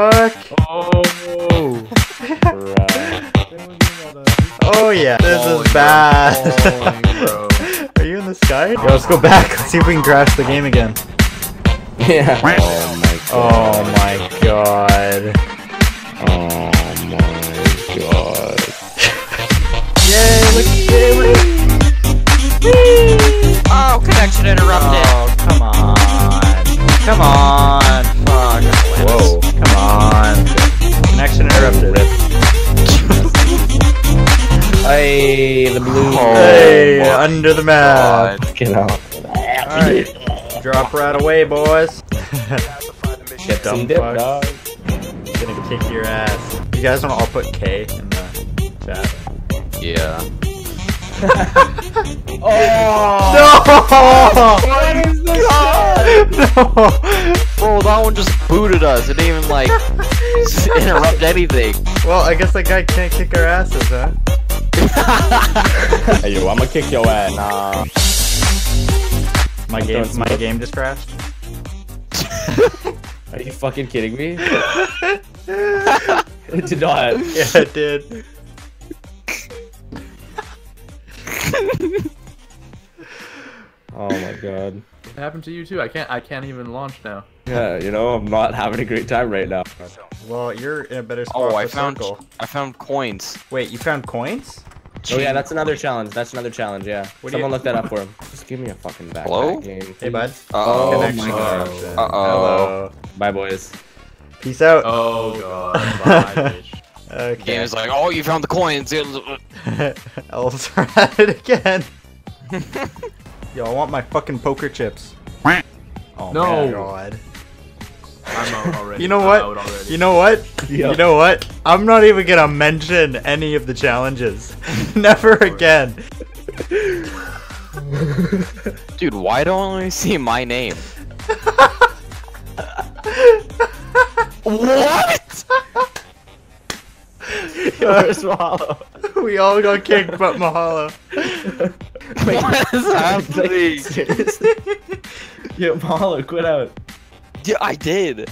fuck? Oh. Oh yeah, this Falling, is bad. Falling, bro. Are you in the sky? Yo, let's go back. Let's see if we can crash the game again. Yeah. Oh my Oh my god. Oh my god. Yay, look, yay, look. Oh, connection interrupted. Oh, come on. Come on. Fuck. Whoa. Come on. Connection interrupted. Hey, the blue. Oh hey, my under the map. God. Get out. Alright. Drop right away, boys. Get Dumb some dip, fuck. dog. Gonna kick your ass. You guys wanna all put K in the chat? Yeah. Oh! No! What is this? No! Bro, that one just booted us. It didn't even like interrupt anything. Well, I guess that guy can't kick our asses, huh? Hey, yo, I'ma kick your ass. Nah. My game, my smoke. game just crashed. Are you fucking kidding me? it did not. Yeah, it did. Oh my god. It happened to you too. I can't. I can't even launch now. Yeah, you know, I'm not having a great time right now. Well, you're in a better spot. Oh, I found circle. I found coins. Wait, you found coins? Oh yeah, that's another challenge. That's another challenge. Yeah. What Someone you- look that up for him. Just give me a fucking backpack Hello? game. Hey, bud. Uh-oh. Oh Connection my god. interruption. Uh-oh. Hello. Bye, boys. Peace out. Oh god. Bye, bitch. Okay. Game is like, oh, you found the coins. Elves are at it again. Yo, I want my fucking poker chips. Oh No. my god. I'm out already. You know I'm what? already. You know what? Yeah. You know what? I'm not even gonna mention any of the challenges. Never again. Dude, why don't I see my name? what? Where's Mahalo? we all got kicked but Mahalo. What is happening? Seriously? Yo, Mahalo, quit out. Yeah, I did.